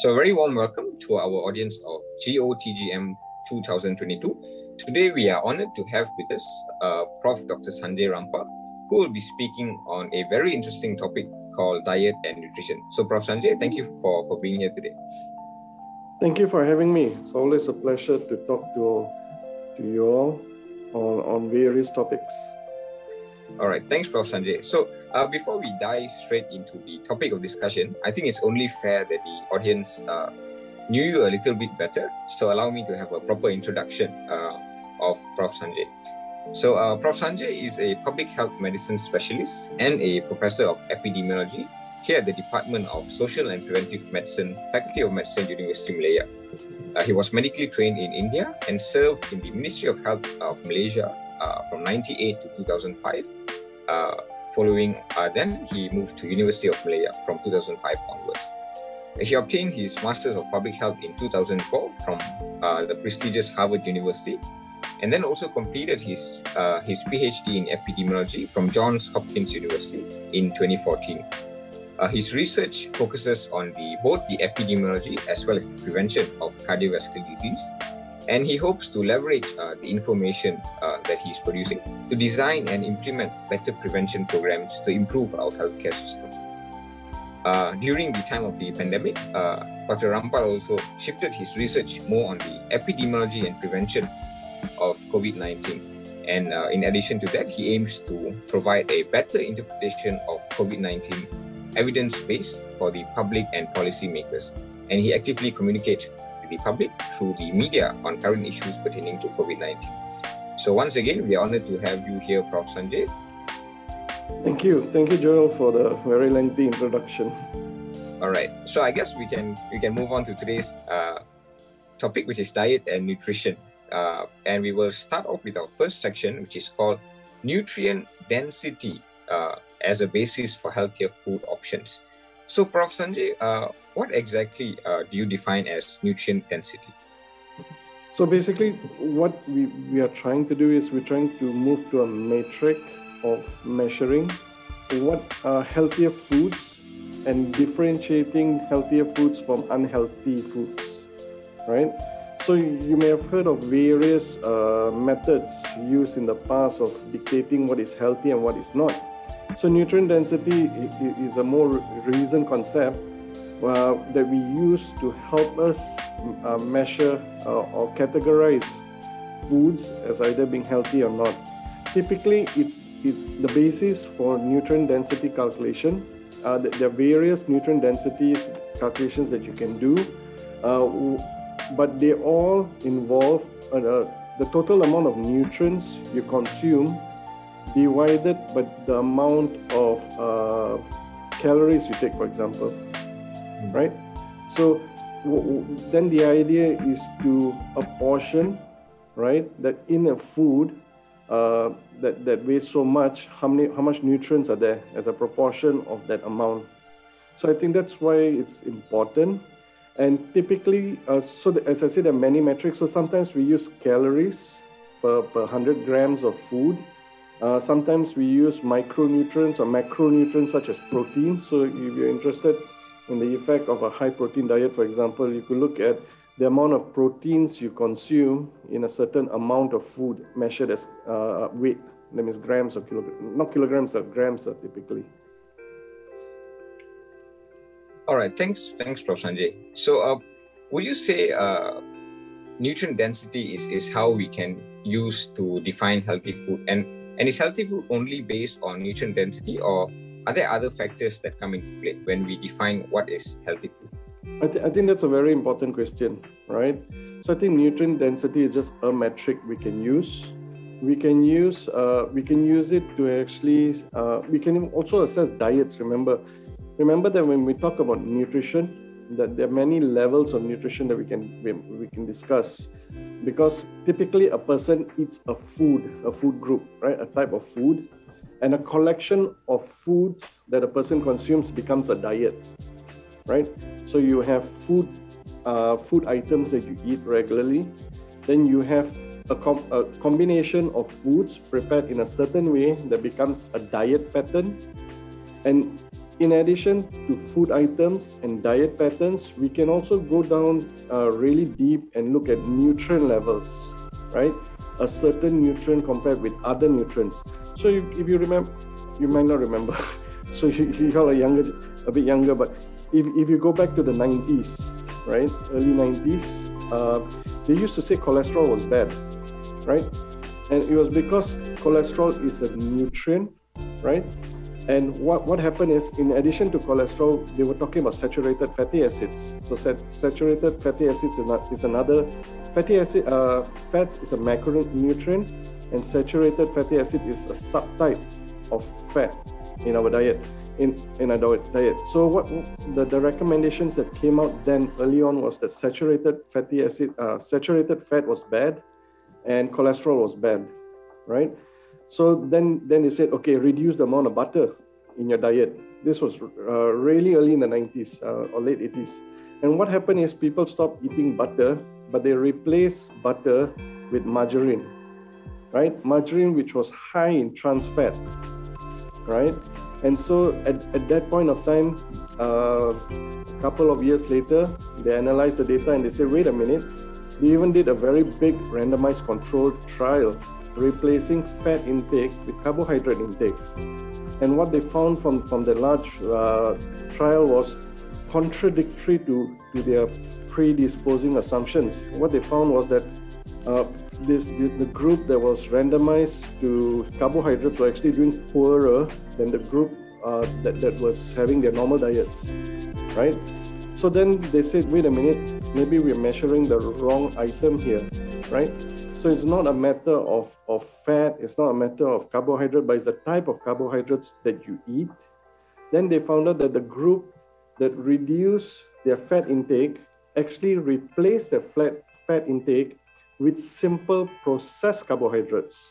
So, a very warm welcome to our audience of GOTGM 2022. Today, we are honored to have with us uh, Prof. Dr. Sanjay Rampal, who will be speaking on a very interesting topic called diet and nutrition. So, Prof. Sanjay, thank you for, for being here today. Thank you for having me. It's always a pleasure to talk to, to you all on, on various topics. All right, thanks, Prof. Sanjay. So, uh, before we dive straight into the topic of discussion, I think it's only fair that the audience uh, knew you a little bit better. So, allow me to have a proper introduction uh, of Prof. Sanjay. So, uh, Prof. Sanjay is a public health medicine specialist and a professor of epidemiology here at the Department of Social and Preventive Medicine, Faculty of Medicine, University of Malaya. Uh, he was medically trained in India and served in the Ministry of Health of Malaysia uh, from 98 to 2005. Following uh, then, he moved to University of Malaya from 2005 onwards. He obtained his Masters of Public Health in 2004 from uh, the prestigious Harvard University, and then also completed his uh, his PhD in epidemiology from Johns Hopkins University in 2014. Uh, his research focuses on the both the epidemiology as well as the prevention of cardiovascular disease and he hopes to leverage uh, the information uh, that he's producing to design and implement better prevention programs to improve our healthcare system. Uh, during the time of the pandemic, uh, Dr. Rampal also shifted his research more on the epidemiology and prevention of COVID 19. And uh, in addition to that, he aims to provide a better interpretation of COVID 19 evidence base for the public and policymakers. And he actively communicates the public through the media on current issues pertaining to COVID 19. So, once again, we are honored to have you here, Prof. Sanjay. Thank you. Thank you, Joel, for the very lengthy introduction. All right. So, I guess we can we can move on to today's uh, topic, which is diet and nutrition. Uh, and we will start off with our first section, which is called nutrient density uh, as a basis for healthier food options. So, Prof. Sanjay, uh, what exactly uh, do you define as nutrient density? So, basically, what we, we are trying to do is we're trying to move to a metric of measuring what are healthier foods and differentiating healthier foods from unhealthy foods, right? So, you may have heard of various uh, methods used in the past of dictating what is healthy and what is not so nutrient density is a more recent concept uh, that we use to help us uh, measure uh, or categorize foods as either being healthy or not. Typically, it's, it's the basis for nutrient density calculation. Uh, there are various nutrient densities calculations that you can do, uh, but they all involve uh, the total amount of nutrients you consume divided by the amount of uh, calories you take, for example, mm. right? So w- w- then the idea is to apportion, right? That in a food uh, that that weighs so much, how many how much nutrients are there as a proportion of that amount. So I think that's why it's important. And typically, uh, so the, as I said, there are many metrics. So sometimes we use calories per, per 100 grams of food uh, sometimes we use micronutrients or macronutrients such as protein. So if you're interested in the effect of a high protein diet, for example, you could look at the amount of proteins you consume in a certain amount of food measured as uh, weight. That means grams or kilograms, not kilograms, but grams are typically. All right, thanks, thanks, Prof. Sanjay. So, uh, would you say uh, nutrient density is, is how we can use to define healthy food? And and is healthy food only based on nutrient density, or are there other factors that come into play when we define what is healthy food? I, th- I think that's a very important question, right? So I think nutrient density is just a metric we can use. We can use uh, we can use it to actually uh, we can also assess diets. Remember, remember that when we talk about nutrition, that there are many levels of nutrition that we can we, we can discuss because typically a person eats a food, a food group, right? A type of food, and a collection of foods that a person consumes becomes a diet, right? So you have food, uh, food items that you eat regularly. Then you have a, com- a combination of foods prepared in a certain way that becomes a diet pattern, and in addition to food items and diet patterns, we can also go down uh, really deep and look at nutrient levels, right? A certain nutrient compared with other nutrients. So if, if you remember, you might not remember. so you, you all are younger, a bit younger, but if, if you go back to the 90s, right, early 90s, uh, they used to say cholesterol was bad, right? And it was because cholesterol is a nutrient, right? And what, what happened is, in addition to cholesterol, they were talking about saturated fatty acids. So sat- saturated fatty acids is, not, is another fatty acid. Uh, fats is a macronutrient, and saturated fatty acid is a subtype of fat in our diet. In, in our diet. So what the, the recommendations that came out then early on was that saturated fatty acid, uh, saturated fat was bad, and cholesterol was bad, right? So then, then they said, okay, reduce the amount of butter in your diet. This was uh, really early in the 90s uh, or late 80s. And what happened is people stopped eating butter, but they replaced butter with margarine, right? Margarine, which was high in trans fat, right? And so at, at that point of time, uh, a couple of years later, they analyzed the data and they said, wait a minute, they even did a very big randomized controlled trial replacing fat intake with carbohydrate intake. And what they found from, from the large uh, trial was contradictory to, to their predisposing assumptions. What they found was that uh, this the, the, group that was randomized to carbohydrates were actually doing poorer than the group uh, that, that was having their normal diets, right? So then they said, wait a minute, maybe we're measuring the wrong item here, right? So it's not a matter of, of fat, it's not a matter of carbohydrate, but it's the type of carbohydrates that you eat. Then they found out that the group that reduced their fat intake actually replaced their flat fat intake with simple processed carbohydrates.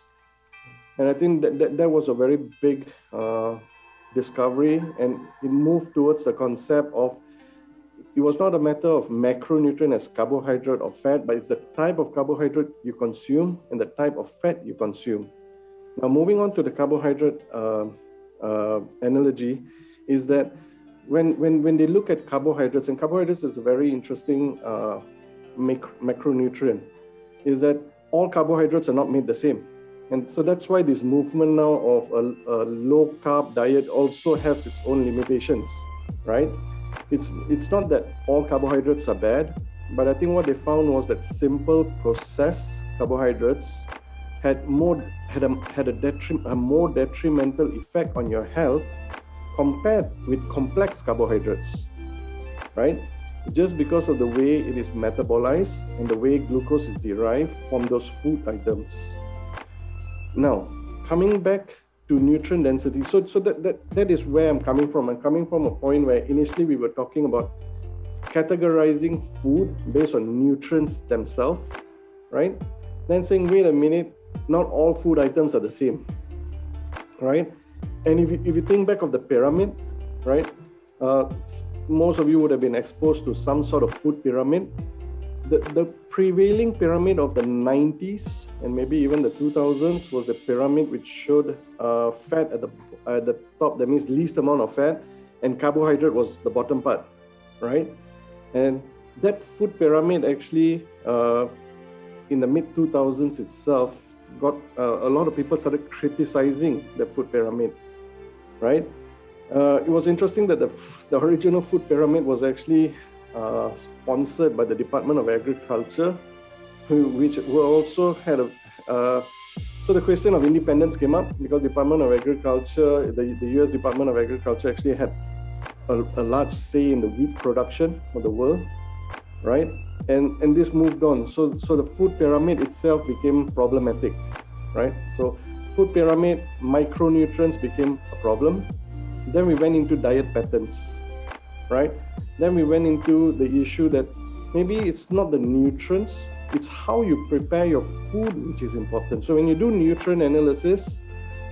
And I think that, that, that was a very big uh, discovery and it moved towards the concept of it was not a matter of macronutrient as carbohydrate or fat, but it's the type of carbohydrate you consume and the type of fat you consume. Now, moving on to the carbohydrate uh, uh, analogy, is that when, when, when they look at carbohydrates, and carbohydrates is a very interesting uh, macro, macronutrient, is that all carbohydrates are not made the same. And so that's why this movement now of a, a low carb diet also has its own limitations, right? It's it's not that all carbohydrates are bad, but I think what they found was that simple processed carbohydrates had more had a had a, a more detrimental effect on your health compared with complex carbohydrates, right? Just because of the way it is metabolized and the way glucose is derived from those food items. Now, coming back to nutrient density. So, so that, that, that is where I'm coming from. I'm coming from a point where initially we were talking about categorizing food based on nutrients themselves, right? Then saying, wait a minute, not all food items are the same, right? And if you, if you think back of the pyramid, right, uh, most of you would have been exposed to some sort of food pyramid. The, the prevailing pyramid of the 90s and maybe even the 2000s was the pyramid which showed uh, fat at the at the top that means least amount of fat and carbohydrate was the bottom part right? And that food pyramid actually uh, in the mid 2000s itself got uh, a lot of people started criticizing the food pyramid right? Uh, it was interesting that the, the original food pyramid was actually uh, sponsored by the Department of Agriculture, who, which were also had a. Uh, so the question of independence came up because Department of Agriculture, the, the U.S. Department of Agriculture actually had a, a large say in the wheat production of the world, right? And and this moved on. So so the food pyramid itself became problematic, right? So food pyramid micronutrients became a problem. Then we went into diet patterns, right? Then we went into the issue that maybe it's not the nutrients, it's how you prepare your food which is important. So when you do nutrient analysis,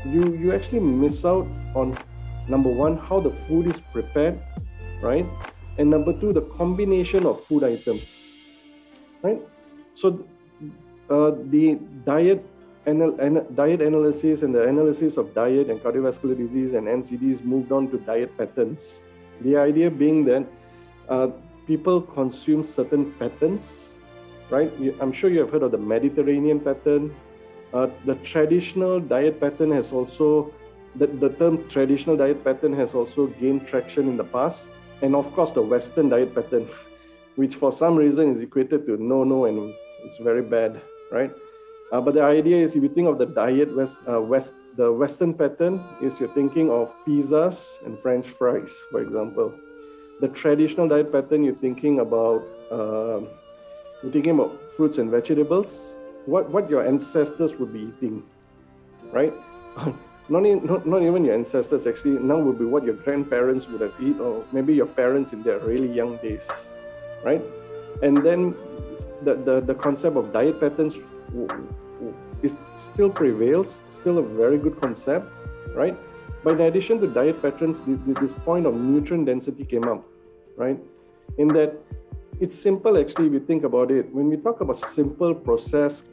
you you actually miss out on number one how the food is prepared, right? And number two the combination of food items, right? So uh, the diet anal- an- diet analysis and the analysis of diet and cardiovascular disease and NCDs moved on to diet patterns. The idea being that uh, people consume certain patterns, right? I'm sure you have heard of the Mediterranean pattern. Uh, the traditional diet pattern has also, the, the term traditional diet pattern has also gained traction in the past. And of course, the Western diet pattern, which for some reason is equated to no, no, and it's very bad, right? Uh, but the idea is if you think of the diet west, uh, west, the Western pattern is you're thinking of pizzas and French fries, for example. The traditional diet pattern, you're thinking about uh, you're thinking about fruits and vegetables, what what your ancestors would be eating, right? not, in, not, not even your ancestors actually now would be what your grandparents would have eaten or maybe your parents in their really young days right and then the, the, the concept of diet patterns is still prevails, still a very good concept, right? But in addition to diet patterns, this point of nutrient density came up, right? In that it's simple actually if you think about it. When we talk about simple processed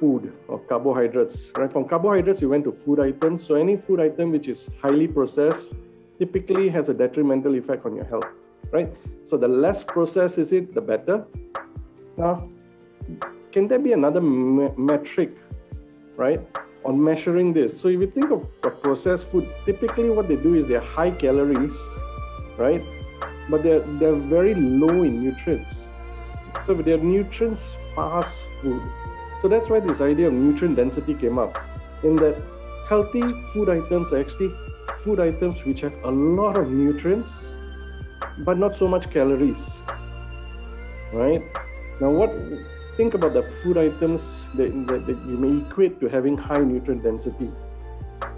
food or carbohydrates, right? From carbohydrates, you went to food items. So any food item which is highly processed typically has a detrimental effect on your health, right? So the less processed is it, the better. Now, can there be another me- metric, right, on measuring this? So if you think of a processed food, typically what they do is they're high calories, right, but they're they're very low in nutrients. So they're nutrient sparse food. So that's why this idea of nutrient density came up. In that healthy food items are actually food items which have a lot of nutrients, but not so much calories. Right? Now, what think about the food items that, that, that, you may equate to having high nutrient density.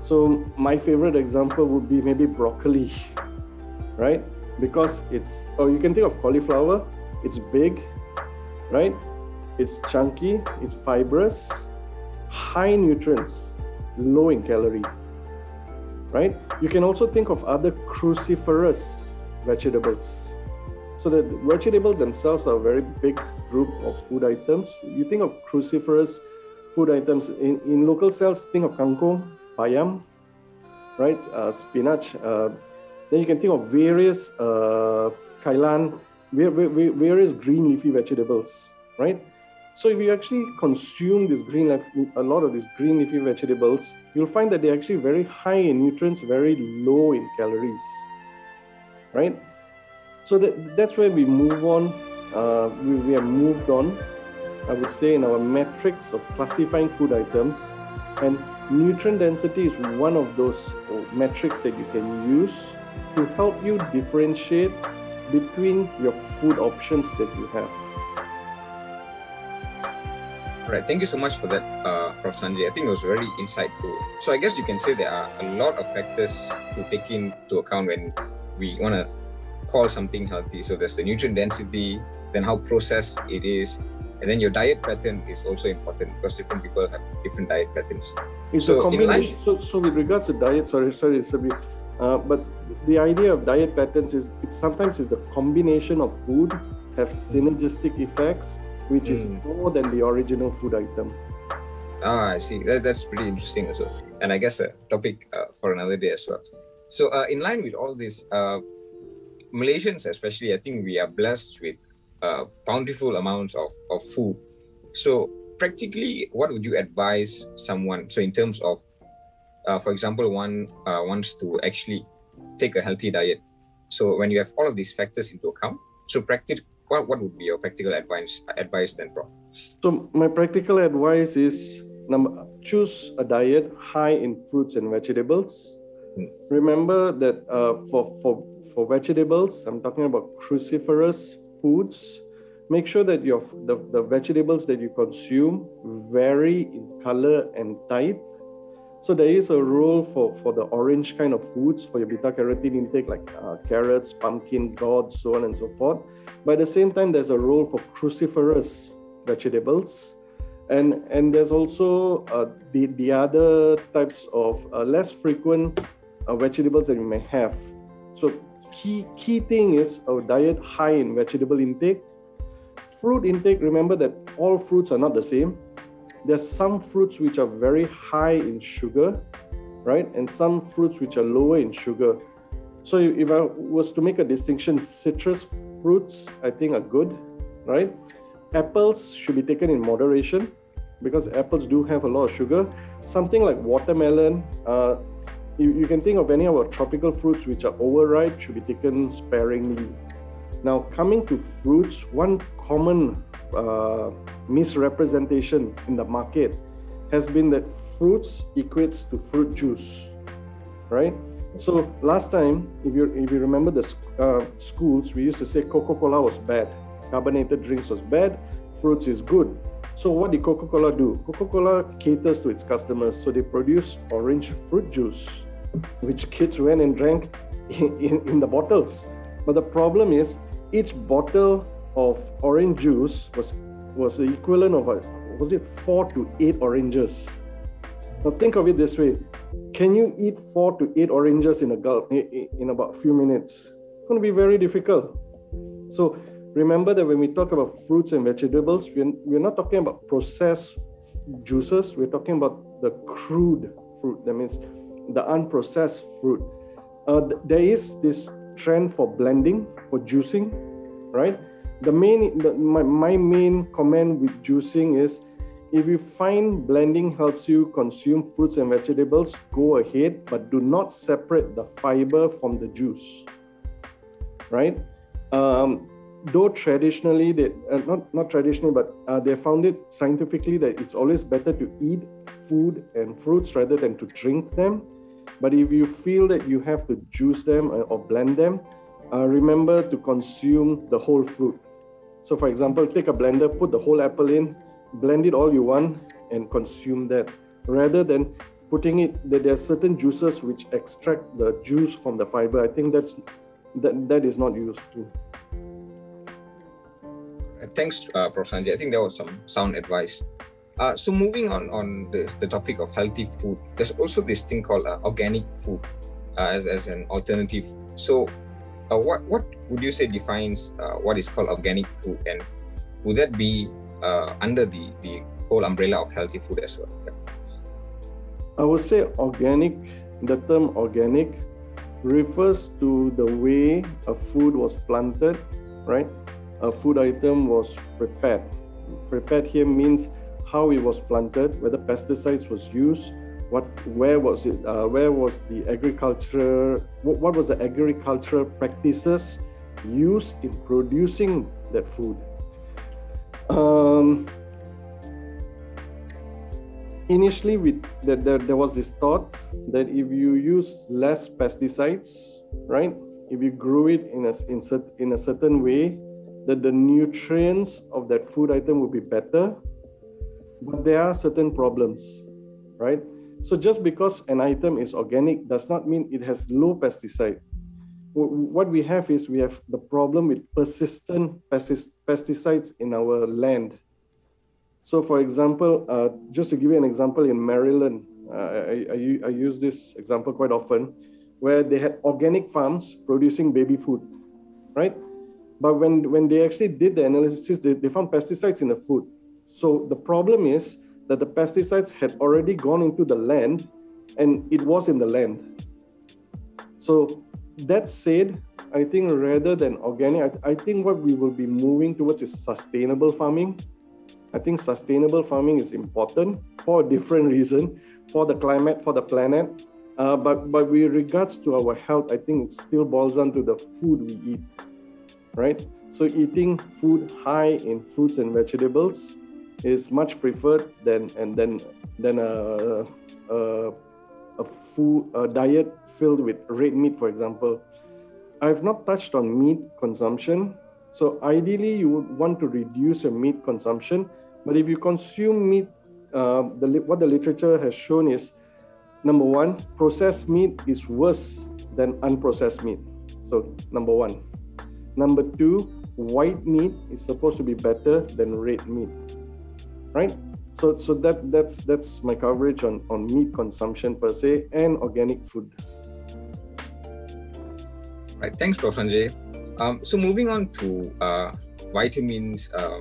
So my favorite example would be maybe broccoli, right? Because it's, or you can think of cauliflower, it's big, right? It's chunky, it's fibrous, high nutrients, low in calorie, right? You can also think of other cruciferous vegetables. So the vegetables themselves are a very big group of food items. You think of cruciferous food items in, in local cells, think of kangkong, bayam, right? Uh, spinach. Uh, then you can think of various uh, kailan, various green leafy vegetables, right? So if you actually consume this green a lot of these green leafy vegetables, you'll find that they're actually very high in nutrients, very low in calories, right? So that, that's where we move on uh, we, we have moved on, I would say, in our metrics of classifying food items. And nutrient density is one of those uh, metrics that you can use to help you differentiate between your food options that you have. All right, thank you so much for that, uh, Prof. Sanjay. I think it was very insightful. So I guess you can say there are a lot of factors to take into account when we want to call something healthy. So there's the nutrient density, then how processed it is, and then your diet pattern is also important because different people have different diet patterns. It's so a combination. So, so with regards to diet, sorry, sorry, Sabi, uh, but the idea of diet patterns is it sometimes is the combination of food have synergistic effects, which mm. is more than the original food item. Ah, I see. That, that's pretty interesting also, and I guess a topic uh, for another day as well. So, uh, in line with all this, uh, Malaysians, especially, I think we are blessed with uh, bountiful amounts of, of food. So, practically, what would you advise someone? So, in terms of, uh, for example, one uh, wants to actually take a healthy diet. So, when you have all of these factors into account, so practice, what, what would be your practical advice advice then, Prof? So, my practical advice is number choose a diet high in fruits and vegetables. Remember that uh, for for for vegetables, I'm talking about cruciferous foods. Make sure that your the, the vegetables that you consume vary in color and type. So there is a role for, for the orange kind of foods for your beta carotene intake, like uh, carrots, pumpkin, gourds, so on and so forth. But at the same time, there's a role for cruciferous vegetables. And, and there's also uh, the, the other types of uh, less frequent vegetables that you may have. So key key thing is a diet high in vegetable intake. Fruit intake, remember that all fruits are not the same. there's some fruits which are very high in sugar, right? And some fruits which are lower in sugar. So if I was to make a distinction, citrus fruits I think are good, right? Apples should be taken in moderation because apples do have a lot of sugar. Something like watermelon, uh, you, you can think of any of our tropical fruits which are overripe should be taken sparingly. Now, coming to fruits, one common uh, misrepresentation in the market has been that fruits equates to fruit juice, right? So last time, if you if you remember the uh, schools, we used to say Coca-Cola was bad, carbonated drinks was bad, fruits is good. So what did Coca-Cola do? Coca-Cola caters to its customers, so they produce orange fruit juice, which kids went and drank in, in, the bottles. But the problem is, each bottle of orange juice was was the equivalent of a, was it four to eight oranges. Now think of it this way: Can you eat four to eight oranges in a gulp in, in about a few minutes? It's going to be very difficult. So remember that when we talk about fruits and vegetables, we're, we're not talking about processed juices, we're talking about the crude fruit, that means the unprocessed fruit. Uh, there is this trend for blending, for juicing, right? The main, the, my, my main comment with juicing is if you find blending helps you consume fruits and vegetables, go ahead, but do not separate the fiber from the juice, right? Um, though traditionally they uh, not not traditionally but uh, they found it scientifically that it's always better to eat food and fruits rather than to drink them but if you feel that you have to juice them uh, or blend them uh, remember to consume the whole fruit so for example take a blender put the whole apple in blend it all you want and consume that rather than putting it that there are certain juices which extract the juice from the fiber i think that's that that is not useful thanks, uh, Prof. Sanjay. I think that was some sound advice. Uh, so moving on on the, the topic of healthy food, there's also this thing called uh, organic food uh, as, as an alternative. So, uh, what what would you say defines uh, what is called organic food, and would that be uh, under the the whole umbrella of healthy food as well? I would say organic. The term organic refers to the way a food was planted, right? a food item was prepared. Prepared here means how it was planted, whether pesticides was used, what, where was it, uh, where was the agriculture, what, what was the agricultural practices used in producing that food. Um, initially, we, that there, there was this thought that if you use less pesticides, right, if you grew it in a, in, in a certain way, that the nutrients of that food item would be better, but there are certain problems, right? So just because an item is organic does not mean it has low pesticide. What we have is we have the problem with persistent pesticides in our land. So, for example, uh, just to give you an example, in Maryland, uh, I, I, I use this example quite often, where they had organic farms producing baby food, right? But when, when they actually did the analysis, they, they found pesticides in the food. So the problem is that the pesticides had already gone into the land and it was in the land. So that said, I think rather than organic, I, I think what we will be moving towards is sustainable farming. I think sustainable farming is important for a different reason, for the climate, for the planet. Uh, but but with regards to our health, I think it still boils down to the food we eat right? So eating food high in fruits and vegetables is much preferred than and then than a, a, a food a diet filled with red meat, for example. I've not touched on meat consumption. So ideally, you would want to reduce your meat consumption. But if you consume meat, uh, the, what the literature has shown is number one, processed meat is worse than unprocessed meat. So number one. Number two, white meat is supposed to be better than red meat, right? So, so that that's that's my coverage on on meat consumption per se and organic food. Right. Thanks, Prof. Sanjay. Um, so moving on to uh, vitamins, uh,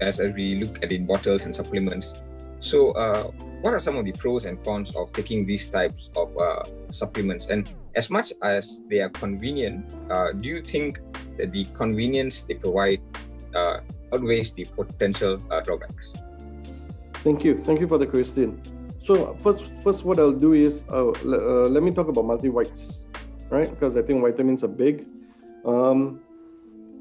as, as we look at in bottles and supplements. So, uh, what are some of the pros and cons of taking these types of uh, supplements? And as much as they are convenient, uh, do you think that the convenience they provide uh, outweighs the potential drawbacks? Thank you. Thank you for the question. So first, first, what I'll do is uh, uh, let me talk about multi-vites, right? Because I think vitamins are big. Um,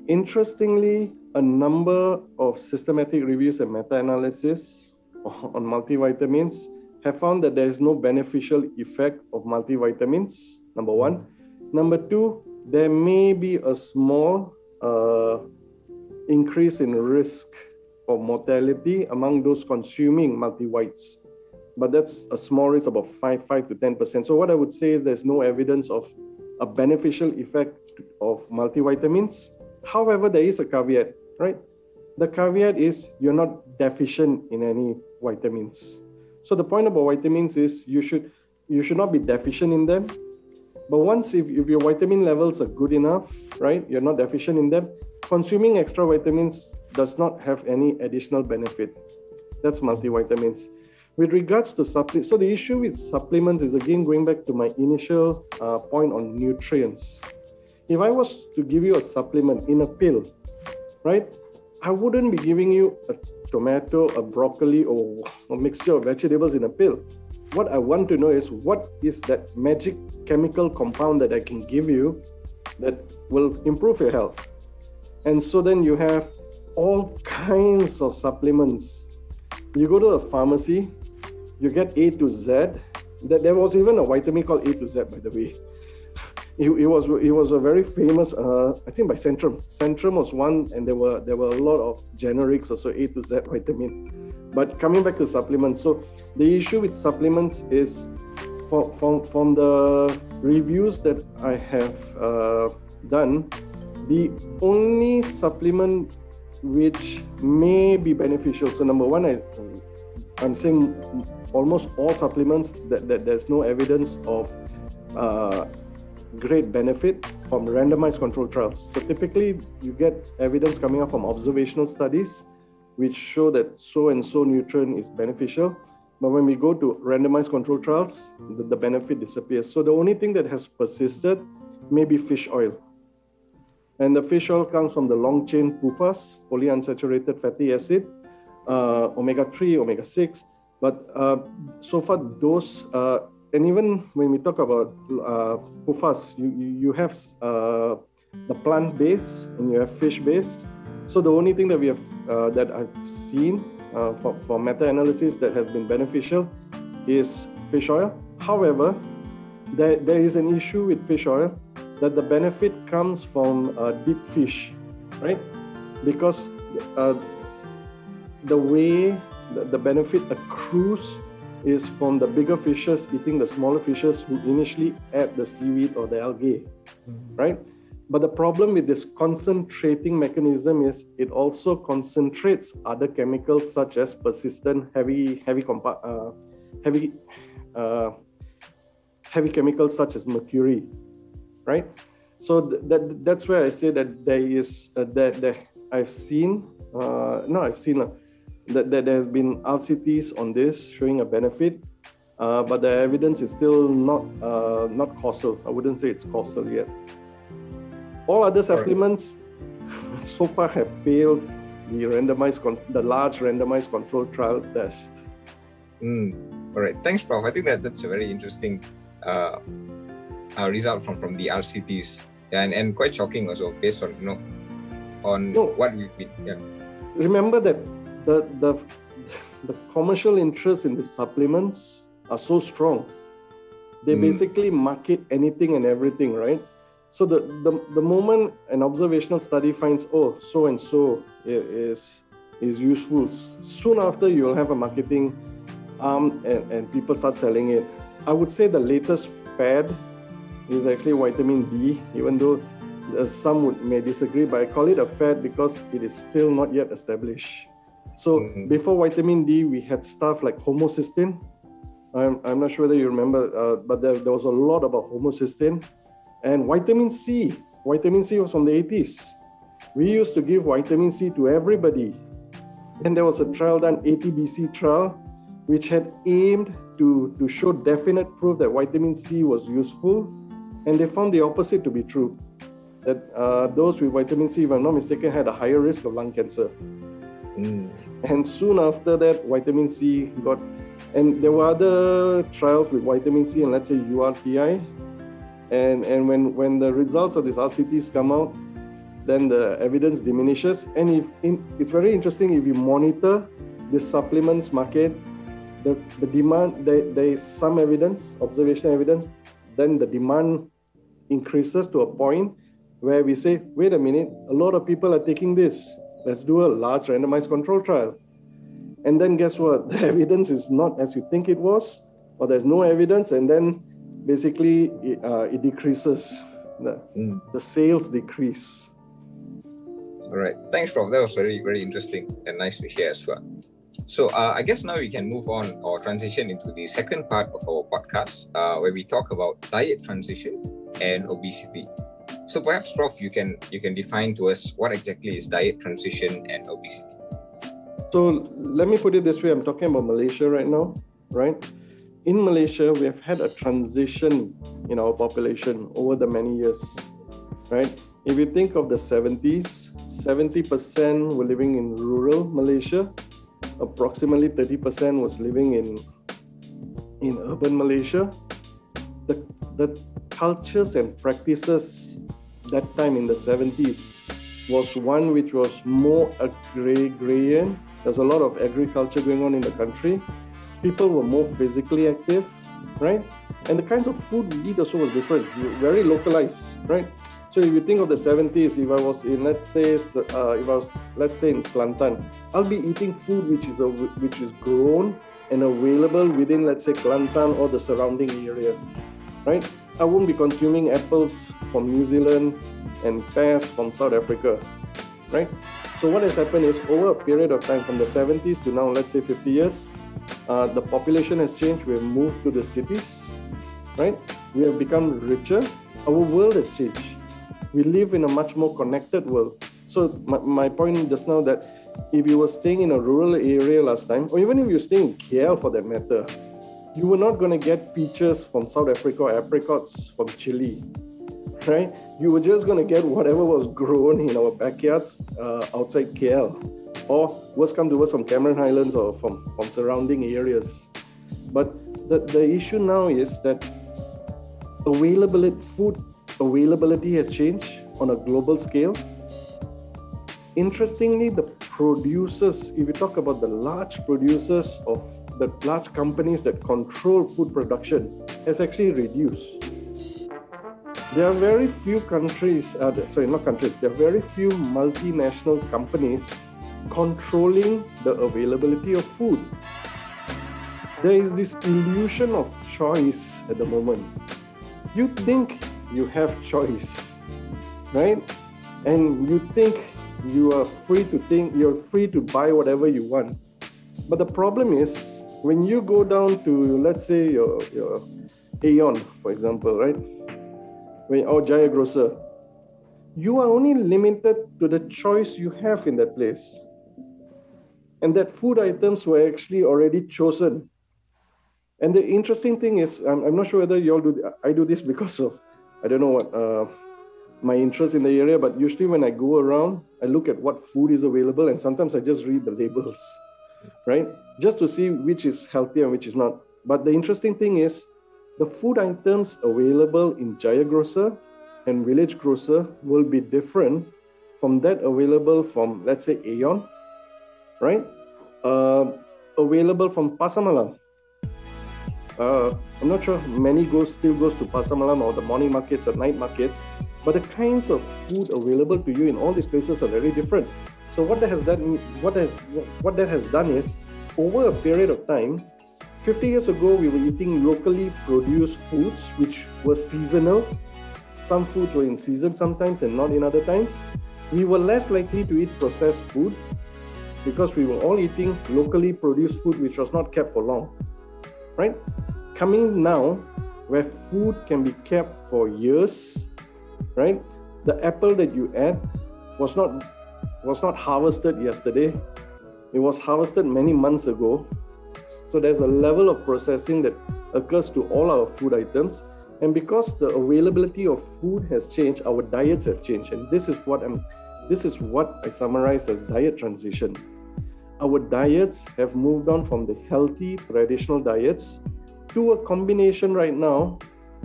interestingly, a number of systematic reviews and meta-analysis on multivitamins have found that there is no beneficial effect of multivitamins. Number one. Number two, there may be a small uh, increase in risk of mortality among those consuming multivites. But that's a small risk, about 5, 5 to 10%. So, what I would say is there's no evidence of a beneficial effect of multivitamins. However, there is a caveat, right? The caveat is you're not deficient in any vitamins. So the point about vitamins is you should you should not be deficient in them. But once if, if your vitamin levels are good enough, right, you're not deficient in them, consuming extra vitamins does not have any additional benefit. That's multivitamins. With regards to supplements, so the issue with supplements is again going back to my initial uh, point on nutrients. If I was to give you a supplement in a pill, right, I wouldn't be giving you a tomato, a broccoli, or a mixture of vegetables in a pill. What I want to know is what is that magic chemical compound that I can give you that will improve your health. And so then you have all kinds of supplements. You go to a pharmacy, you get A to Z. That there was even a vitamin called A to Z, by the way It, he was he was a very famous uh, I think by Centrum. Centrum was one, and there were there were a lot of generics also A to Z vitamin. But coming back to supplements, so the issue with supplements is from from, from the reviews that I have uh, done, the only supplement which may be beneficial. So number one, I I'm saying almost all supplements that, that there's no evidence of uh, great benefit from randomized controlled trials. So typically, you get evidence coming up from observational studies, which show that so and so nutrient is beneficial. But when we go to randomized controlled trials, the, the benefit disappears. So the only thing that has persisted may be fish oil. And the fish oil comes from the long chain PUFAs, polyunsaturated fatty acid, uh, omega 3, omega 6. But uh, so far, those uh, and even when we talk about uh, PUFAs, you, you have uh, the plant base and you have fish base. So the only thing that we have uh, that I've seen for, for meta-analysis that has been beneficial is fish oil. However, there, there is an issue with fish oil that the benefit comes from uh, deep fish, right? Because uh, the way the, the benefit accrues is from the bigger fishes eating the smaller fishes who initially ate the seaweed or the algae, mm-hmm. right? But the problem with this concentrating mechanism is it also concentrates other chemicals such as persistent heavy heavy compa- uh, heavy uh, heavy chemicals such as mercury, right? So th- that that's where I say that there is uh, that, that I've seen uh, no I've seen uh, that, that there has been RCTs on this showing a benefit, uh, but the evidence is still not uh, not causal. I wouldn't say it's causal yet. All other supplements right. so far have failed the randomized, con- the large randomized control trial test. Mm. All right, thanks, Prof. I think that that's a very interesting uh, uh, result from from the RCTs, and and quite shocking also based on you know on no. what we've been. Yeah. Remember that the, the, the commercial interest in the supplements are so strong. They mm. basically market anything and everything, right? So the, the, the moment an observational study finds, oh, so and so is, is useful, soon after you'll have a marketing arm and, and people start selling it. I would say the latest fad is actually vitamin D, even though some would, may disagree, but I call it a fad because it is still not yet established. So mm-hmm. before vitamin D, we had stuff like homocysteine. I'm, I'm not sure whether you remember, uh, but there, there was a lot about homocysteine and vitamin C. Vitamin C was from the 80s. We used to give vitamin C to everybody. And there was a trial done, ATBC trial, which had aimed to, to show definite proof that vitamin C was useful, and they found the opposite to be true. That uh, those with vitamin C, if I'm not mistaken, had a higher risk of lung cancer. Mm. And soon after that, vitamin C got, and there were other trials with vitamin C and let's say URTI. And, and when, when the results of these RCTs come out, then the evidence diminishes. And if in, it's very interesting if you monitor the supplements market, the, the demand, there, there is some evidence, observation evidence, then the demand increases to a point where we say, wait a minute, a lot of people are taking this. Let's do a large randomized control trial. And then guess what? The evidence is not as you think it was, or there's no evidence, and then basically it, uh, it decreases. The, mm. the sales decrease. All right. Thanks, Prof. That was very, very interesting and nice to hear as well. So uh, I guess now we can move on or transition into the second part of our podcast, uh, where we talk about diet transition and obesity. So perhaps, Prof, you can you can define to us what exactly is diet transition and obesity. So let me put it this way: I'm talking about Malaysia right now, right? In Malaysia, we have had a transition in our population over the many years, right? If you think of the 70s, 70% were living in rural Malaysia, approximately 30% was living in in urban Malaysia. The, the cultures and practices that time in the 70s was one which was more agrarian. There's a lot of agriculture going on in the country. People were more physically active, right? And the kinds of food we eat also was different, very localized, right? So if you think of the 70s, if I was in, let's say, uh, if I was, let's say, in Kelantan, I'll be eating food which is a, which is grown and available within, let's say, Kelantan or the surrounding area, right? I won't be consuming apples from New Zealand and pears from South Africa, right? So what has happened is over a period of time, from the 70s to now, let's say 50 years, uh, the population has changed. We have moved to the cities, right? We have become richer. Our world has changed we live in a much more connected world. So my, my point just now that if you were staying in a rural area last time, or even if you're staying in KL for that matter, you were not going to get peaches from South Africa or apricots from Chile, right? You were just going to get whatever was grown in our backyards uh, outside KL, or worst come to worst from Cameron Highlands or from, from surrounding areas. But the, the issue now is that availability, food availability has changed on a global scale. Interestingly, the producers, if you talk about the large producers of the large companies that control food production, has actually reduced. There are very few countries, uh, sorry, not countries, there are very few multinational companies controlling the availability of food. There is this illusion of choice at the moment. You think you have choice, right? And you think you are free to think, you're free to buy whatever you want. But the problem is when you go down to, let's say, your, your Aeon, for example, right? When, or Jaya Grocer, you are only limited to the choice you have in that place. And that food items were actually already chosen. And the interesting thing is, I'm, I'm not sure whether you all do, I do this because of I don't know what uh, my interest in the area, but usually when I go around, I look at what food is available, and sometimes I just read the labels, right? Just to see which is healthy and which is not. But the interesting thing is, the food items available in Jaya Grocer and Village Grocer will be different from that available from, let's say, Aeon, right? Uh, available from Pasar Malam uh, I'm not sure many goes still goes to pasar malam or the morning markets or night markets, but the kinds of food available to you in all these places are very different. So what that has done, what that, what that has done is, over a period of time, 50 years ago we were eating locally produced foods which were seasonal. Some foods were in season sometimes and not in other times. We were less likely to eat processed food because we were all eating locally produced food which was not kept for long right? Coming now, where food can be kept for years, right? The apple that you ate was not was not harvested yesterday. It was harvested many months ago, So there's a level of processing that occurs to all our food items. And because the availability of food has changed, our diets have changed. And this is what I'm this is what I summarize as diet transition. Our diets have moved on from the healthy traditional diets to a combination right now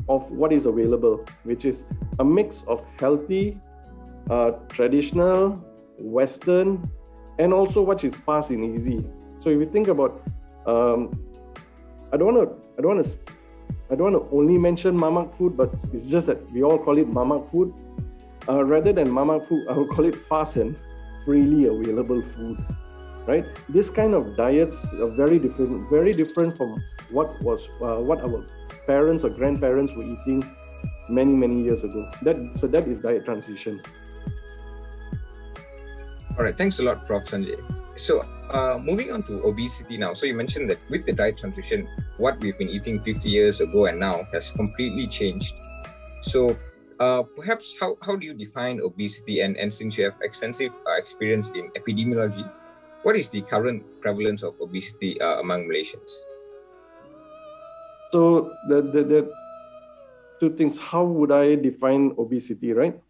of what is available, which is a mix of healthy, uh, traditional, Western, and also what is fast and easy. So if you think about, um, I don't want to, I don't want to, I don't want to only mention mamak food, but it's just that we all call it mamak food. Uh, rather than mamak food, I would call it fast and freely available food. Right? This kind of diets are very different, very different from what was uh, what our parents or grandparents were eating many many years ago. That so that is diet transition. All right, thanks a lot, Prof. Sanjay. So, uh, moving on to obesity now. So, you mentioned that with the diet transition, what we've been eating 50 years ago and now has completely changed. So, uh, perhaps how, how do you define obesity? And, and since you have extensive uh, experience in epidemiology, what is the current prevalence of obesity uh, among Malaysians? So, the, the, the two things how would I define obesity, right?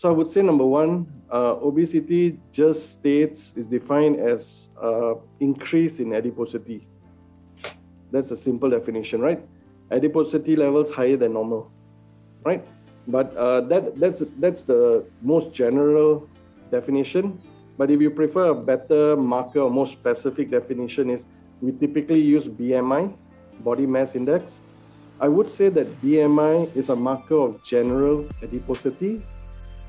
So I would say number one, uh, obesity just states is defined as uh, increase in adiposity. That's a simple definition, right? Adiposity levels higher than normal, right? But uh, that that's that's the most general definition. But if you prefer a better marker or more specific definition, is we typically use BMI, body mass index. I would say that BMI is a marker of general adiposity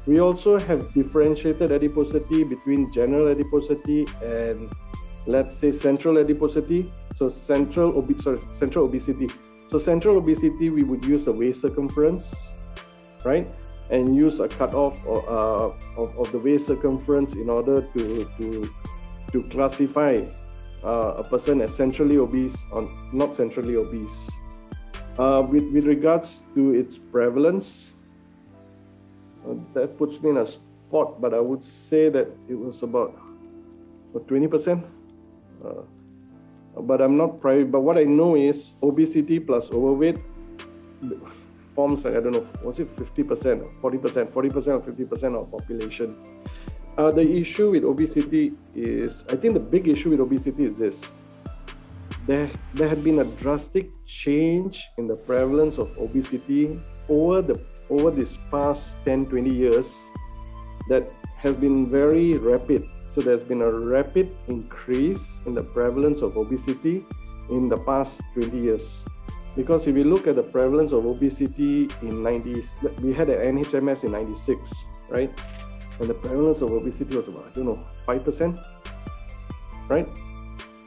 we also have differentiated adiposity between general adiposity and let's say central adiposity. So central obe- sorry, central obesity. So central obesity, we would use the waist circumference, right? And use a cutoff or, uh, of, of the waist circumference in order to to to classify uh, a person as centrally obese or not centrally obese. Uh, with, with regards to its prevalence, that puts me in a spot, but I would say that it was about, about 20%. Uh, but I'm not private. But what I know is obesity plus overweight forms, I don't know, was it 50%, 40%, 40% or 50% of population. Uh, the issue with obesity is, I think the big issue with obesity is this. There, there had been a drastic change in the prevalence of obesity over the over this past 10 20 years that has been very rapid. So there's been a rapid increase in the prevalence of obesity in the past 20 years. Because if you look at the prevalence of obesity in 90s we had an nhms in 96 right? And the prevalence of obesity was about i don't know 5% right?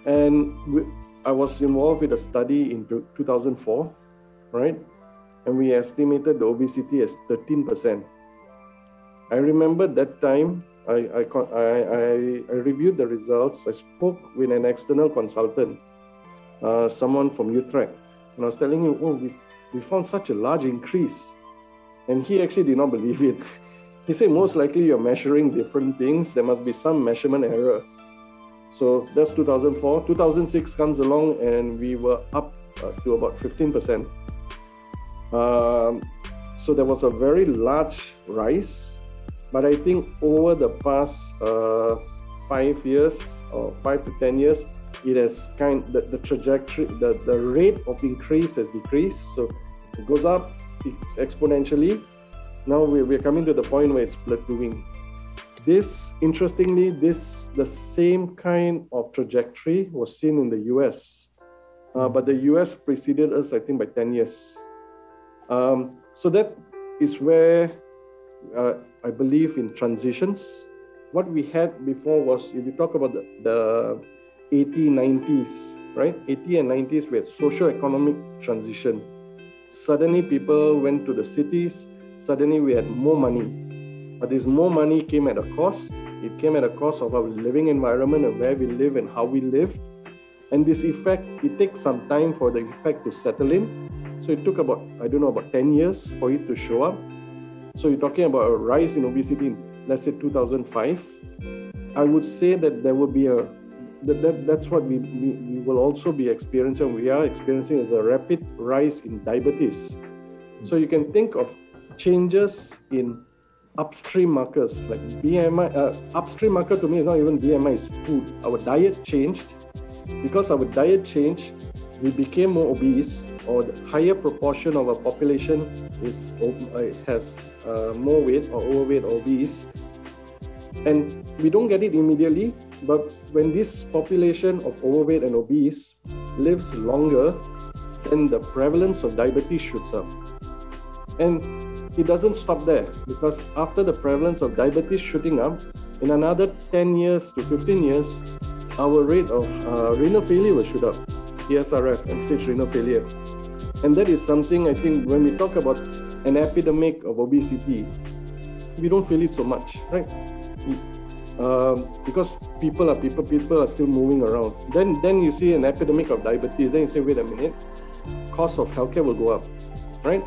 And we, i was involved with a study in 2004 right and we estimated the obesity as 13%. I remember that time I, I, I, I, reviewed the results. I spoke with an external consultant, uh, someone from Utrecht, and I was telling him, oh, we, we found such a large increase. And he actually did not believe it. He said, most likely you're measuring different things. There must be some measurement error. So that's 2004. 2006 comes along and we were up uh, to about 15%. Um, so there was a very large rise, but I think over the past uh, five years or five to ten years, it has kind the, the trajectory, the, the rate of increase has decreased. So it goes up exponentially. Now we're, we're coming to the point where it's plateauing. This, interestingly, this the same kind of trajectory was seen in the US, uh, but the US preceded us, I think, by 10 years. Um, so that is where uh, I believe in transitions. What we had before was, if you talk about the, the 80s, 90s, right? 80 and 90s, we had social economic transition. Suddenly people went to the cities. Suddenly we had more money. But this more money came at a cost. It came at a cost of our living environment and where we live and how we live. And this effect, it takes some time for the effect to settle in. So it took about, I don't know, about 10 years for it to show up. So you're talking about a rise in obesity in, let's say, 2005. I would say that there will be a, that, that, that's what we, we, we will also be experiencing. We are experiencing is a rapid rise in diabetes. So you can think of changes in upstream markers like BMI. Uh, upstream marker to me is not even BMI, it's food. Our diet changed. Because our diet changed, we became more obese, or higher proportion of our population is uh, has uh, more weight or overweight or obese. And we don't get it immediately, but when this population of overweight and obese lives longer, then the prevalence of diabetes shoots up. And it doesn't stop there because after the prevalence of diabetes shooting up, in another 10 years to 15 years, our rate of uh, renal failure will shoot up, ESRF, and stage renal failure. And that is something I think when we talk about an epidemic of obesity, we don't feel it so much, right? Um, because people are people, people are still moving around. Then, then you see an epidemic of diabetes. Then you say, wait a minute, cost of healthcare will go up, right?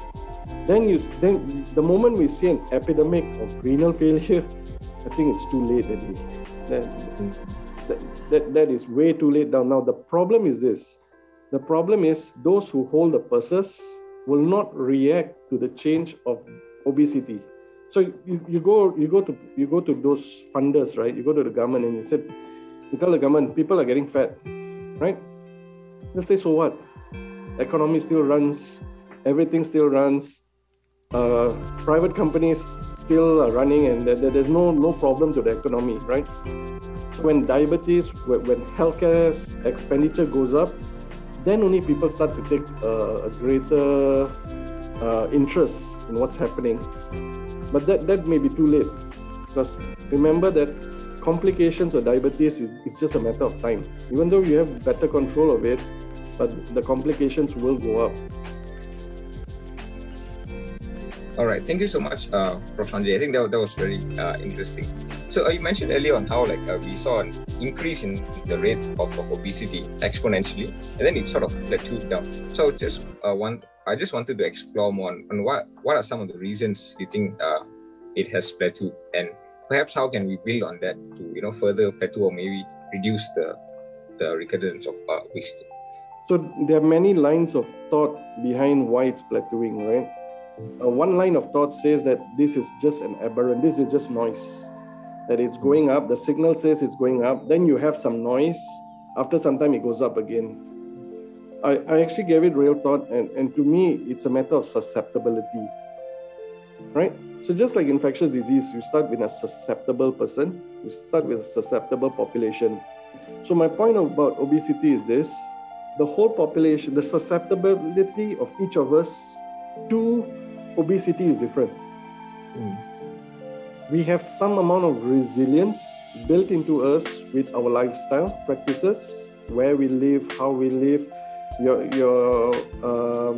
Then you then the moment we see an epidemic of renal failure, I think it's too late. That, that, that, that is way too late down. Now the problem is this: the problem is those who hold the purses will not react to the change of obesity. So you, you go you go to you go to those funders, right? You go to the government and you said, you tell the government people are getting fat, right? They'll say, so what? economy still runs, everything still runs, uh, private companies still are running, and there's no no problem to the economy, right? So when diabetes, when, when healthcare expenditure goes up, then only people start to take uh, a greater uh, interest in what's happening. But that, that may be too late because remember that complications of diabetes is it's just a matter of time. Even though you have better control of it, but the complications will go up. All right, thank you so much, uh, Prof. Sanjay. I think that, that was very uh, interesting. So uh, you mentioned earlier on how like uh, we saw an increase in the rate of, of, obesity exponentially, and then it sort of plateaued down. So just uh, one, I just wanted to explore more on, on, what what are some of the reasons you think uh, it has plateaued, and perhaps how can we build on that to you know further plateau or maybe reduce the the recurrence of uh, obesity. So there are many lines of thought behind why it's plateauing, right? Uh, one line of thought says that this is just an aberrant, this is just noise, that it's going up, the signal says it's going up, then you have some noise, after some time it goes up again. I, I actually gave it real thought, and, and to me, it's a matter of susceptibility, right? So just like infectious disease, you start with a susceptible person, you start with a susceptible population. So my point about obesity is this, the whole population, the susceptibility of each of us to obesity is different. Mm. We have some amount of resilience built into us with our lifestyle practices, where we live, how we live. Your, your, uh,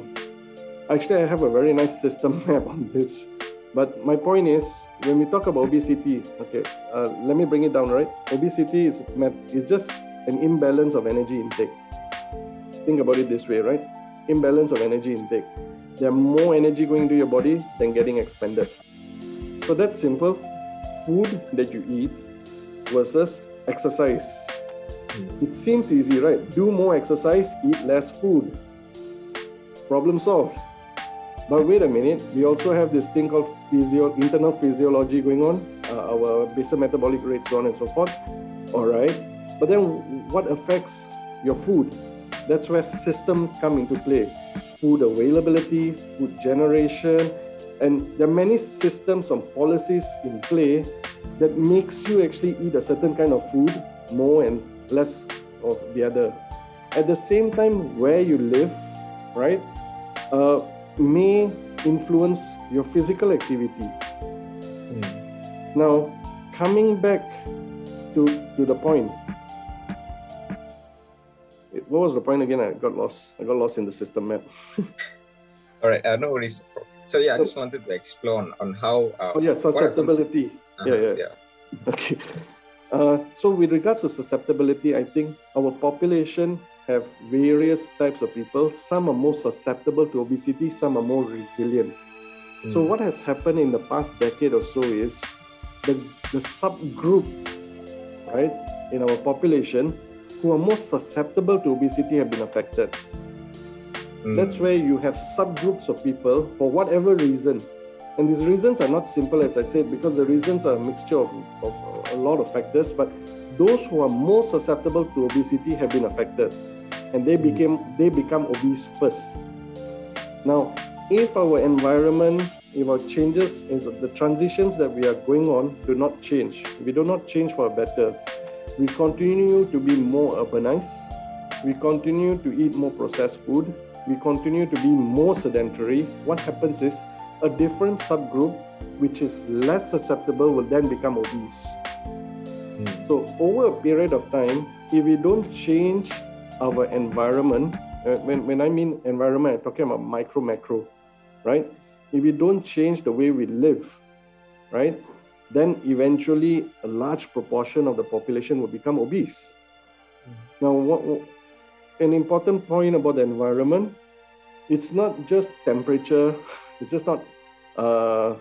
actually, I have a very nice system map on this. But my point is, when we talk about obesity, okay, uh, let me bring it down, right? Obesity is, is just an imbalance of energy intake think about it this way, right? Imbalance of energy intake. There are more energy going to your body than getting expended. So that's simple. Food that you eat versus exercise. Hmm. It seems easy, right? Do more exercise, eat less food. Problem solved. But wait a minute, we also have this thing called physio- internal physiology going on, uh, our basal metabolic rate, so on and so forth. All right. But then what affects your food? that's where systems come into play food availability food generation and there are many systems and policies in play that makes you actually eat a certain kind of food more and less of the other at the same time where you live right uh, may influence your physical activity mm. now coming back to, to the point what was the point again? I got lost. I got lost in the system map. All right, uh, no worries. So yeah, I just wanted to explore on, on how. Uh, oh yeah, susceptibility. Uh-huh, yeah, yeah, yeah. Okay. Uh, so with regards to susceptibility, I think our population have various types of people. Some are more susceptible to obesity. Some are more resilient. Mm. So what has happened in the past decade or so is the the subgroup, right, in our population who are most susceptible to obesity have been affected. Mm. That's where you have subgroups of people for whatever reason. And these reasons are not simple, as I said, because the reasons are a mixture of, of a lot of factors. But those who are most susceptible to obesity have been affected, and they became they become obese first. Now, if our environment, if our changes, if the transitions that we are going on do not change, if we do not change for a better, we continue to be more urbanized, we continue to eat more processed food, we continue to be more sedentary, what happens is a different subgroup which is less susceptible will then become obese. Mm. So, over a period of time, if we don't change our environment, uh, when, when I mean environment, I'm talking about micro, macro, right? If we don't change the way we live, right, then eventually a large proportion of the population will become obese. Mm. Now, what, an important point about the environment, it's not just temperature, it's just not uh,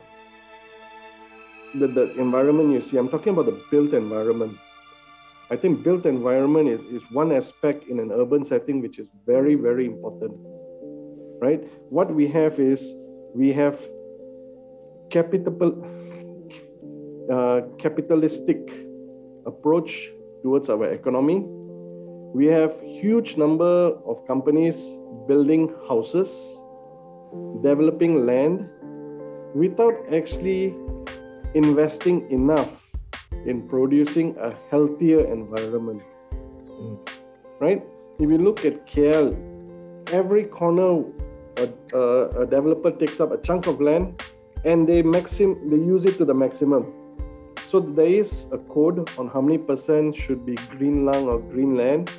the, the environment you see. I'm talking about the built environment. I think built environment is, is one aspect in an urban setting which is very, very important. Right? What we have is we have capital uh, capitalistic approach towards our economy. We have huge number of companies building houses, developing land without actually investing enough in producing a healthier environment. Mm. Right? If you look at KL, every corner a, a, a, developer takes up a chunk of land and they maxim they use it to the maximum. So there is a code on how many percent should be green lung or green land,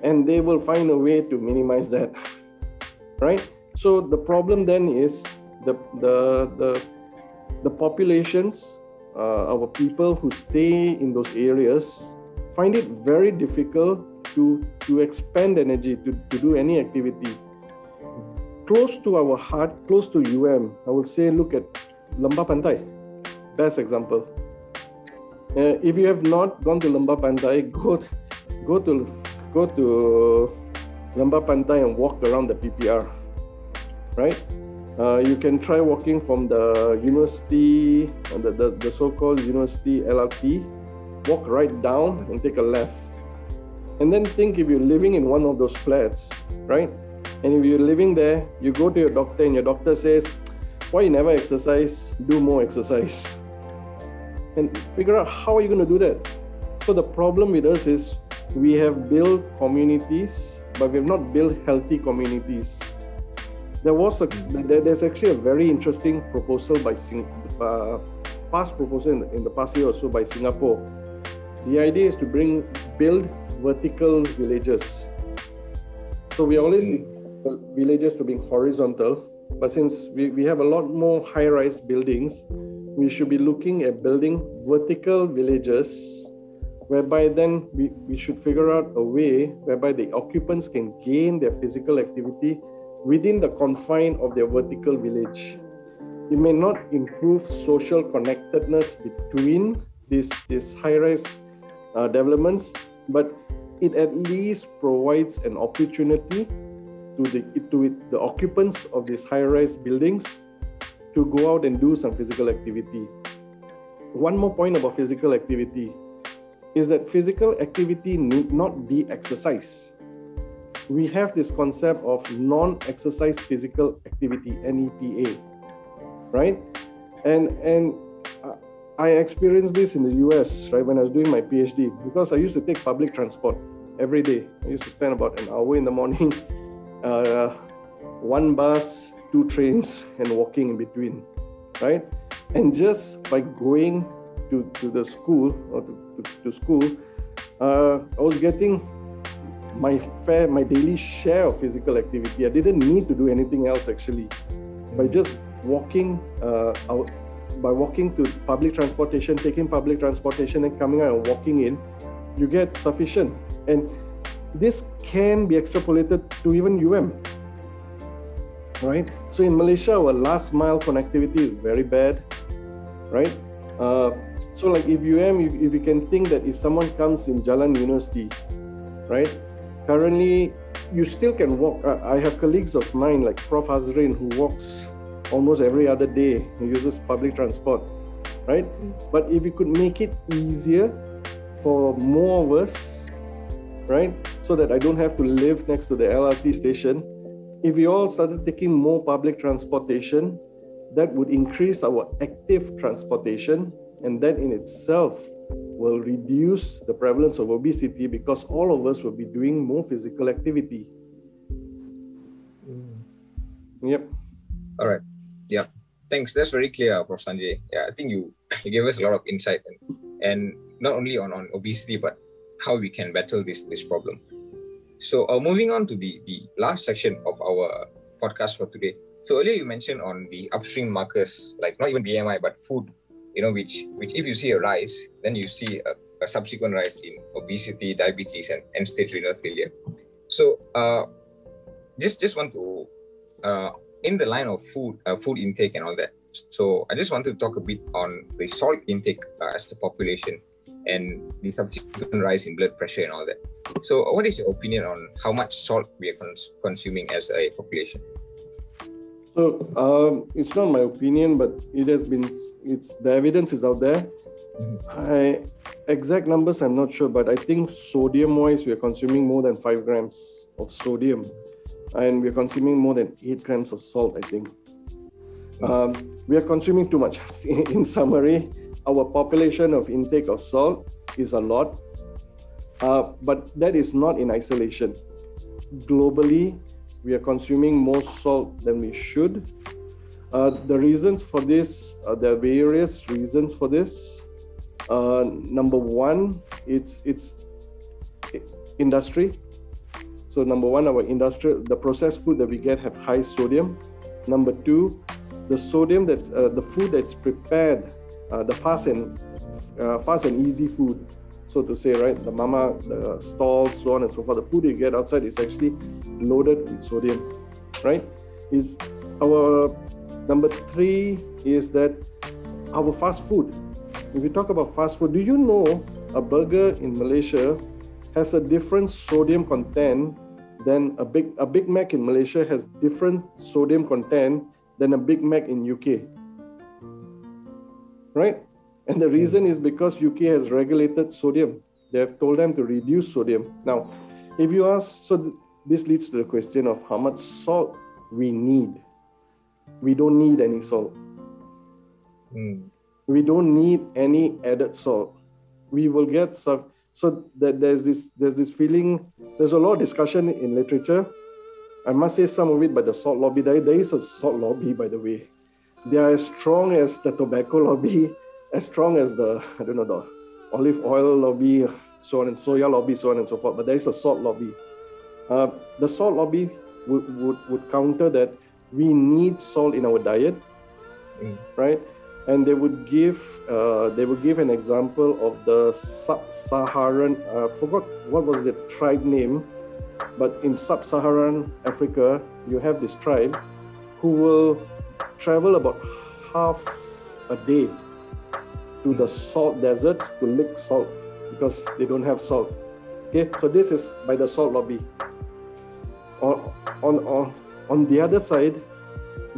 and they will find a way to minimize that. right? So the problem then is the the the the populations uh, our people who stay in those areas find it very difficult to, to expend energy, to, to do any activity. Close to our heart, close to UM, I would say look at Lembah Pantai, best example. Uh, if you have not gone to Lembah Pantai, go, go to go to Lembah Pantai and walk around the PPR, right? Uh, you can try walking from the university, the, the, the so-called university LRT, walk right down and take a left. And then think if you're living in one of those flats, right? And if you're living there, you go to your doctor and your doctor says, why you never exercise? Do more exercise. And figure out how are you going to do that? So the problem with us is we have built communities, but we have not built healthy communities there was a there's actually a very interesting proposal by Sing, uh, past proposal in, in the past year or so by Singapore. The idea is to bring build vertical villages. So we always mm. villages to being horizontal, but since we, we have a lot more high-rise buildings, we should be looking at building vertical villages whereby then we, we should figure out a way whereby the occupants can gain their physical activity within the confine of their vertical village. It may not improve social connectedness between these, these high-rise uh, developments, but it at least provides an opportunity to the to it, the occupants of these high-rise buildings to go out and do some physical activity. One more point about physical activity is that physical activity need not be exercise we have this concept of non-exercise physical activity NEPA, right? And and I experienced this in the US, right, when I was doing my PhD, because I used to take public transport every day. I used to spend about an hour in the morning, uh, one bus, two trains, and walking in between, right? And just by going to, to the school or to, to, to school, uh, I was getting my fair, my daily share of physical activity. I didn't need to do anything else actually. By just walking uh, out, by walking to public transportation, taking public transportation and coming out and walking in, you get sufficient. And this can be extrapolated to even UM. Right? So in Malaysia, our last mile connectivity is very bad. Right? Uh, so like if UM, if, if you can think that if someone comes in Jalan University, right? Currently, you still can walk. Uh, I have colleagues of mine like Prof. Hazreen who walks almost every other day. He uses public transport, right? Mm. But if you could make it easier for more of us, right, so that I don't have to live next to the LRT station, if we all started taking more public transportation, that would increase our active transportation, and that in itself will reduce the prevalence of obesity because all of us will be doing more physical activity. Mm. Yep. All right. Yeah. Thanks. That's very clear, Prof. Sanjay. Yeah, I think you, you gave us a lot of insight and, and not only on, on obesity, but how we can battle this this problem. So uh, moving on to the, the last section of our podcast for today. So earlier you mentioned on the upstream markers, like not even BMI, but food you know, which which if you see a rise, then you see a, a subsequent rise in obesity, diabetes, and end stage renal failure. So uh, just just want to uh, in the line of food uh, food intake and all that. So I just want to talk a bit on the salt intake uh, as the population and the subsequent rise in blood pressure and all that. So what is your opinion on how much salt we are cons- consuming as a population? So um, it's not my opinion, but it has been it's the evidence is out there. Mm-hmm. I exact numbers I'm not sure, but I think sodium wise we are consuming more than five grams of sodium, and we are consuming more than eight grams of salt. I think um, we are consuming too much. In summary, our population of intake of salt is a lot, uh, but that is not in isolation. Globally, we are consuming more salt than we should uh, the reasons for this, uh, there are various reasons for this. Uh, number one, it's it's industry. So number one, our industrial, the processed food that we get have high sodium. Number two, the sodium that uh, the food that's prepared, uh, the fast and uh, fast and easy food, so to say, right? The mamak, the stalls, so on and so forth. The food you get outside is actually loaded with sodium, right? Is our Number three is that our fast food. If we talk about fast food, do you know a burger in Malaysia has a different sodium content than a big a Big Mac in Malaysia has different sodium content than a Big Mac in UK. Right? And the reason is because UK has regulated sodium. They have told them to reduce sodium. Now, if you ask, so this leads to the question of how much salt we need we don't need any salt. Mm. We don't need any added salt. We will get some. So that there's this there's this feeling. There's a lot of discussion in literature. I must say some of it by the salt lobby. There, there is a salt lobby, by the way. They are as strong as the tobacco lobby, as strong as the I don't know the olive oil lobby, so on and soya lobby, so on and so forth. But there is a salt lobby. Uh, the salt lobby would, would, would counter that we need salt in our diet, mm. right? And they would give uh, they would give an example of the sub-Saharan. Uh, forgot what was the tribe name, but in sub-Saharan Africa, you have this tribe who will travel about half a day to the salt deserts to lick salt because they don't have salt. Okay, so this is by the salt lobby. On on on on the other side,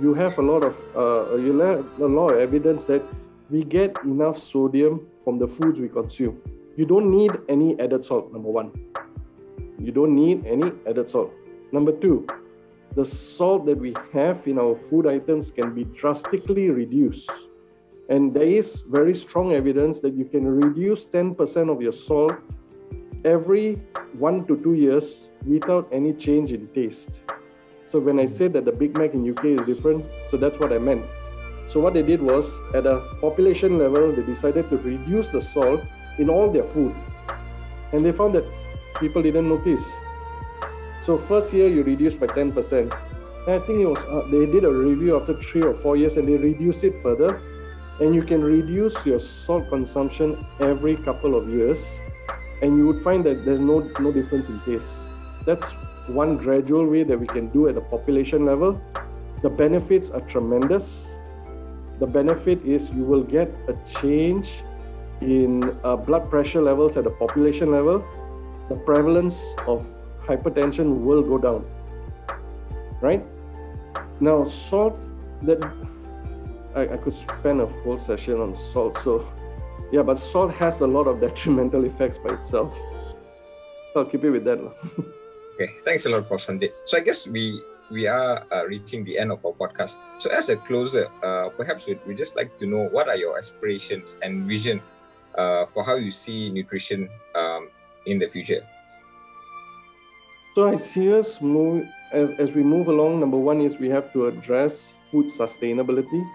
you have a lot of uh, you have a lot of evidence that we get enough sodium from the foods we consume. You don't need any added salt. Number one, you don't need any added salt. Number two, the salt that we have in our food items can be drastically reduced. And there is very strong evidence that you can reduce 10% of your salt every one to two years without any change in taste. So when I said that the Big Mac in UK is different, so that's what I meant. So what they did was, at a population level, they decided to reduce the salt in all their food, and they found that people didn't notice. So first year you reduce by 10%. And I think it was uh, they did a review after three or four years, and they reduced it further. And you can reduce your salt consumption every couple of years, and you would find that there's no no difference in taste. That's one gradual way that we can do at the population level. The benefits are tremendous. The benefit is you will get a change in uh, blood pressure levels at the population level. the prevalence of hypertension will go down. Right? Now, salt that I, I could spend a whole session on salt. So, yeah, but salt has a lot of detrimental effects by itself. I'll keep it with that. okay, thanks a lot Prof. Sanjay. So I guess we we are uh, reaching the end of our podcast. So as a closer, uh, perhaps we we just like to know what are your aspirations and vision uh, for how you see nutrition um, in the future. So I see us move as, as we move along. Number one is we have to address food sustainability.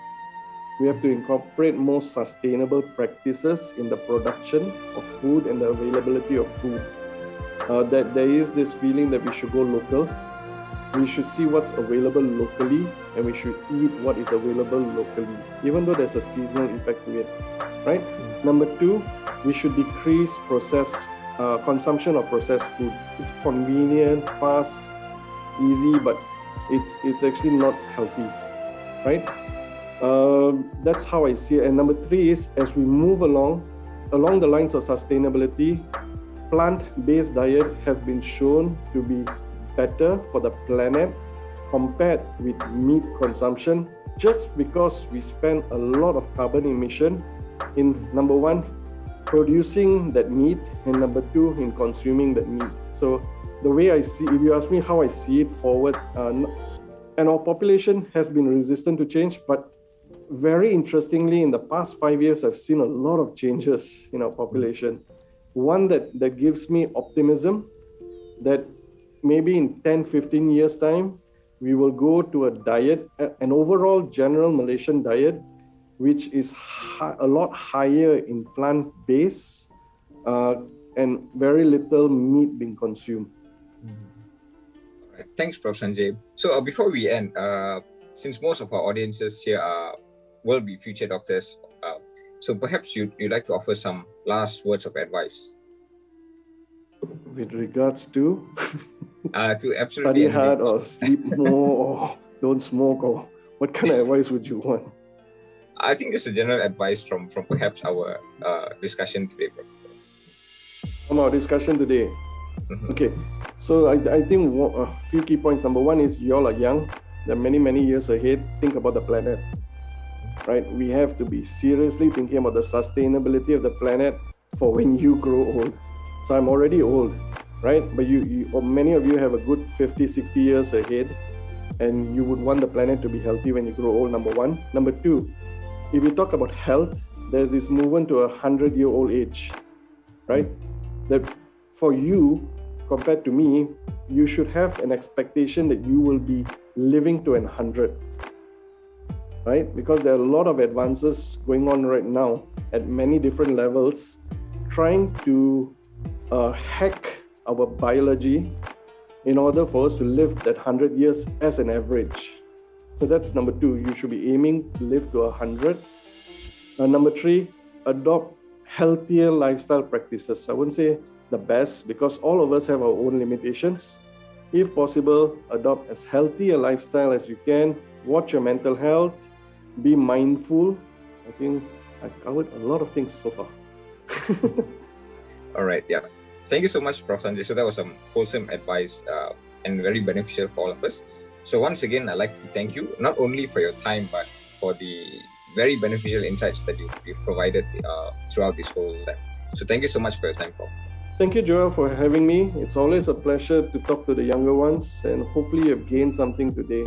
We have to incorporate more sustainable practices in the production of food and the availability of food. Uh, that there is this feeling that we should go local we should see what's available locally and we should eat what is available locally, even though there's a seasonal effect to it, right? Number two, we should decrease process uh, consumption of processed food. It's convenient, fast, easy, but it's it's actually not healthy, right? Uh, that's how I see it. And number three is as we move along, along the lines of sustainability, plant-based diet has been shown to be better for the planet compared with meat consumption just because we spend a lot of carbon emission in number one producing that meat and number two in consuming that meat. So the way i see if you ask me how i see it forward uh, and our population has been resistant to change but very interestingly in the past five years i've seen a lot of changes in our population. One that that gives me optimism that maybe in 10, 15 years' time, we will go to a diet, an overall general Malaysian diet, which is hi- a lot higher in plant based uh, and very little meat being consumed. Mm-hmm. Thanks, Prof. Sanjay. So uh, before we end, uh, since most of our audiences here are will be future doctors, uh, so perhaps you you'd like to offer some last words of advice. With regards to uh, to absolutely study hard or sleep more or don't smoke or what kind of advice would you want? I think just a general advice from from perhaps our uh, discussion today. From our discussion today. Mm-hmm. Okay, so I, I think a few key points. Number one is you all are young. There are many many years ahead. Think about the planet. Right, we have to be seriously thinking about the sustainability of the planet for when you grow old. So I'm already old right? But you, you many of you have a good 50, 60 years ahead, and you would want the planet to be healthy when you grow old, number one. Number two, if you talk about health, there's this movement to a 100 year old age, right? That for you, compared to me, you should have an expectation that you will be living to an 100 right because there are a lot of advances going on right now at many different levels trying to uh, hack our biology in order for us to live that 100 years as an average. So that's number two. You should be aiming to live to 100. Uh, number three, adopt healthier lifestyle practices. I wouldn't say the best because all of us have our own limitations. If possible, adopt as healthy a lifestyle as you can. Watch your mental health. Be mindful. I think I've covered a lot of things so far. all right. Yeah thank you so much, Prof. Sanjay. So that was some wholesome advice uh, and very beneficial for all of us. So once again, I'd like to thank you not only for your time, but for the very beneficial insights that you've, you've provided uh, throughout this whole time. So thank you so much for your time, Prof. Thank you, Joel, for having me. It's always a pleasure to talk to the younger ones, and hopefully, you've gained something today.